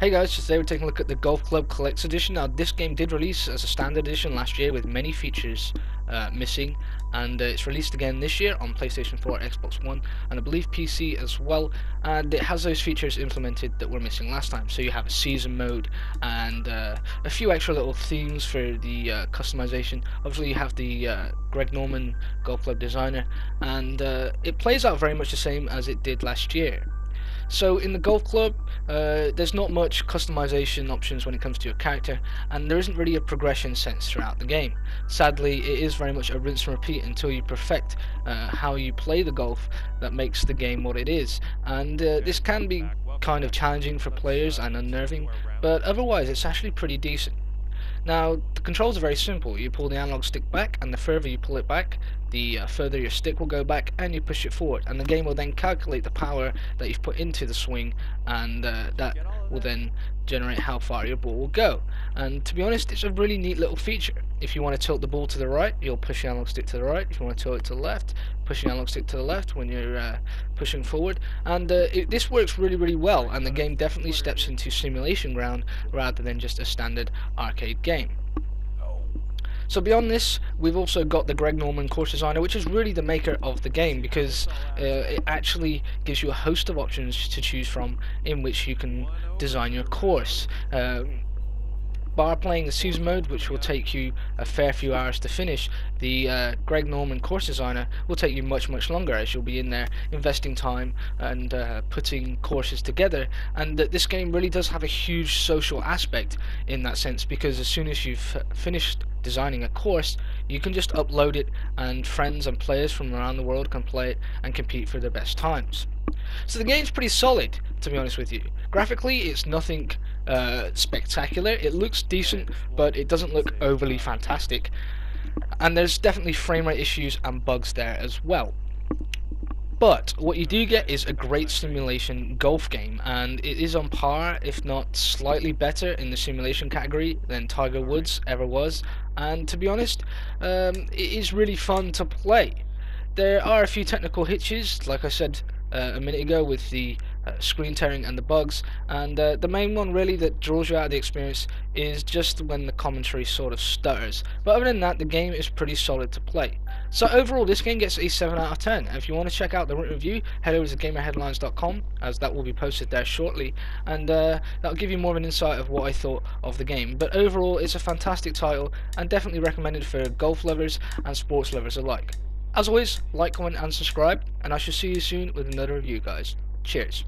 Hey guys, today we're taking a look at the Golf Club Collector's Edition. Now this game did release as a standard edition last year with many features uh, missing and uh, it's released again this year on PlayStation 4, Xbox One and I believe PC as well and it has those features implemented that were missing last time. So you have a season mode and uh, a few extra little themes for the uh, customization. Obviously you have the uh, Greg Norman Golf Club designer and uh, it plays out very much the same as it did last year. So in the golf club, uh, there's not much customization options when it comes to your character, and there isn't really a progression sense throughout the game. Sadly, it is very much a rinse and repeat until you perfect uh, how you play the golf that makes the game what it is. And uh, this can be kind of challenging for players and unnerving, but otherwise it's actually pretty decent. Now, the controls are very simple. You pull the analog stick back, and the further you pull it back, the uh, further your stick will go back, and you push it forward. And the game will then calculate the power that you've put into the swing, and uh, that will then generate how far your ball will go. And to be honest, it's a really neat little feature. If you want to tilt the ball to the right, you'll push the analog stick to the right. If you want to tilt it to the left, push the analog stick to the left when you're uh, pushing forward. And uh, it, this works really, really well. And the game definitely steps into simulation ground rather than just a standard arcade game. So beyond this, we've also got the Greg Norman Course Designer, which is really the maker of the game because uh, it actually gives you a host of options to choose from in which you can design your course. Um, bar playing the season mode, which will take you a fair few hours to finish, the uh, Greg Norman course designer will take you much much longer as you'll be in there investing time and uh, putting courses together. And uh, this game really does have a huge social aspect in that sense because as soon as you've finished designing a course, you can just upload it and friends and players from around the world can play it and compete for their best times. So the game's pretty solid, to be honest with you. Graphically, it's nothing uh, spectacular. It looks decent, but it doesn't look overly fantastic. And there's definitely frame rate issues and bugs there as well. But what you do get is a great simulation golf game, and it is on par, if not slightly better, in the simulation category than Tiger Woods ever was. And to be honest, um, it is really fun to play. There are a few technical hitches, like I said uh, a minute ago, with the uh, screen tearing and the bugs. And uh, the main one really that draws you out of the experience is just when the commentary sort of stutters. But other than that the game is pretty solid to play. So overall this game gets a 7 out of 10 and if you want to check out the written review head over to gamerheadlines.com as that will be posted there shortly. And uh, that'll give you more of an insight of what I thought of the game. But overall it's a fantastic title and definitely recommended for golf lovers and sports lovers alike as always, like, comment and subscribe, and I shall see you soon with another review guys. Cheers.